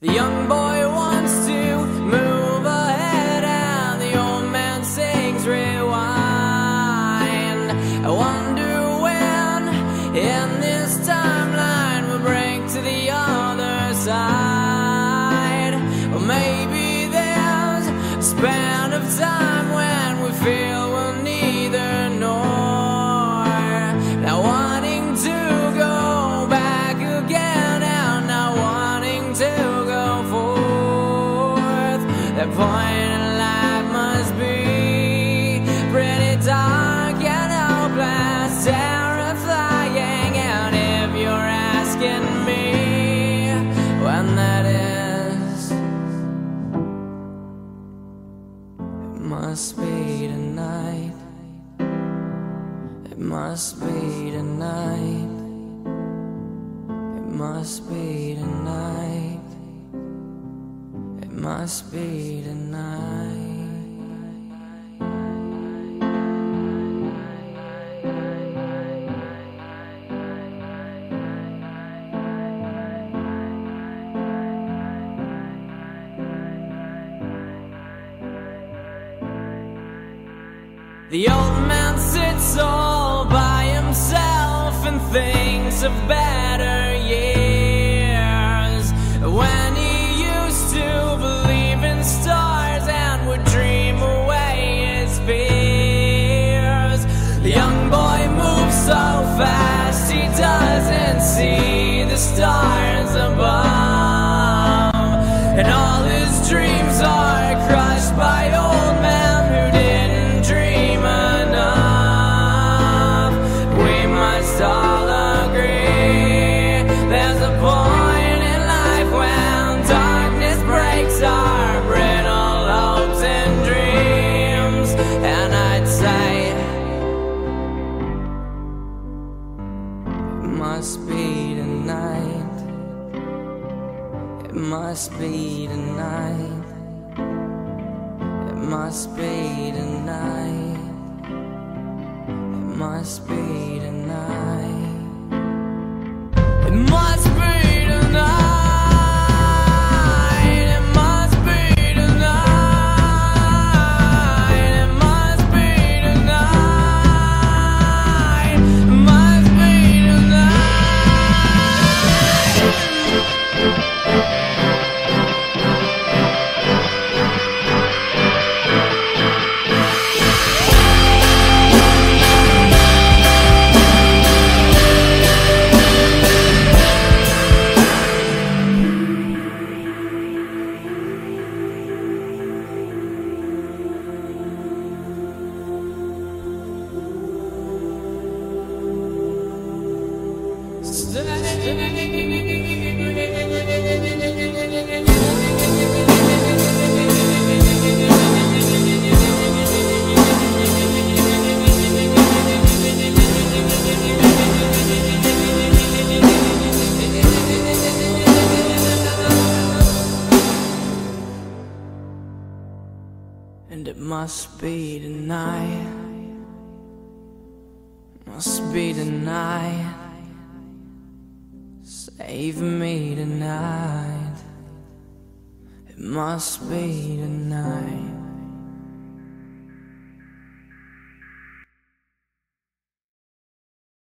The young boy That point in life must be pretty dark and hopeless, terrifying. And if you're asking me when that is, it must be tonight. It must be tonight. It must be tonight. Must be tonight. The old man sits all by himself and thinks of better and all must be tonight. It must be tonight. It must be tonight. And it must be tonight. Must be tonight. Save me tonight. It must be tonight.